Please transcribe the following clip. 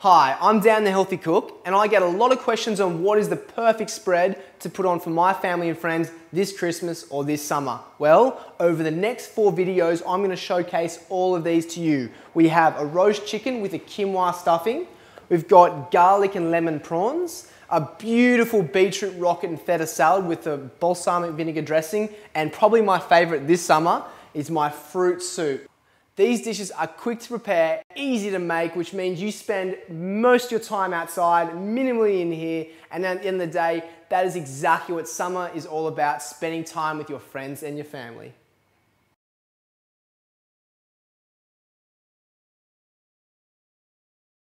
Hi, I'm Dan the Healthy Cook, and I get a lot of questions on what is the perfect spread to put on for my family and friends this Christmas or this summer. Well, over the next four videos, I'm gonna showcase all of these to you. We have a roast chicken with a quinoa stuffing, we've got garlic and lemon prawns, a beautiful beetroot rocket and feta salad with a balsamic vinegar dressing, and probably my favorite this summer is my fruit soup. These dishes are quick to prepare, easy to make, which means you spend most of your time outside, minimally in here, and at the end of the day, that is exactly what summer is all about, spending time with your friends and your family.